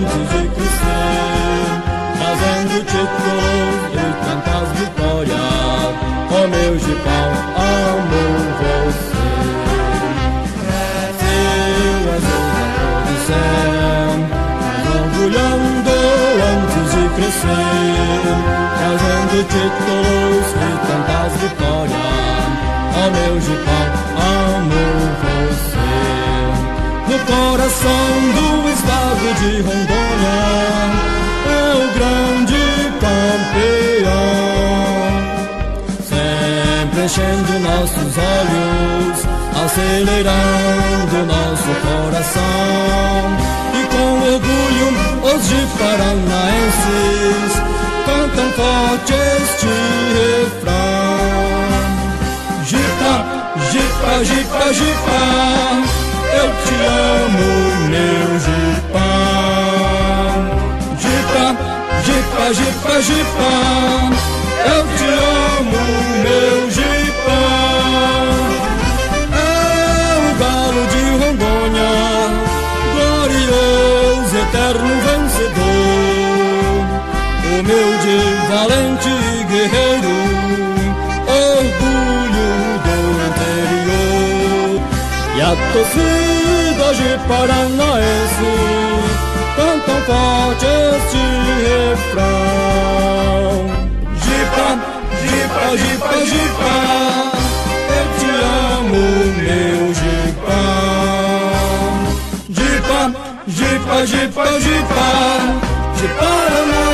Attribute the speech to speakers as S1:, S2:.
S1: antes de crescer, fazendo títulos e tantas vitórias. Com meu gipão, amo você. Seu azul do céu orgulhando antes de crescer, fazendo títulos e tantas vitórias. Com meu gipão, amo no coração do estado de Rondônia, é o grande campeão. Sempre enchendo nossos olhos, acelerando nosso coração. E com orgulho, os de paranaenses cantam forte este refrão. Jipa, jipa, jipa, jipa, jipa, jipa, jipa, eu te amo, meu jipa. É o galo de Rondônia, glorioso, eterno vencedor. Humilde, valente guerreiro, orgulho do interior. E a torcida de Paranaense cantam Jipa, jipa, jipa, jipa, de Paraná.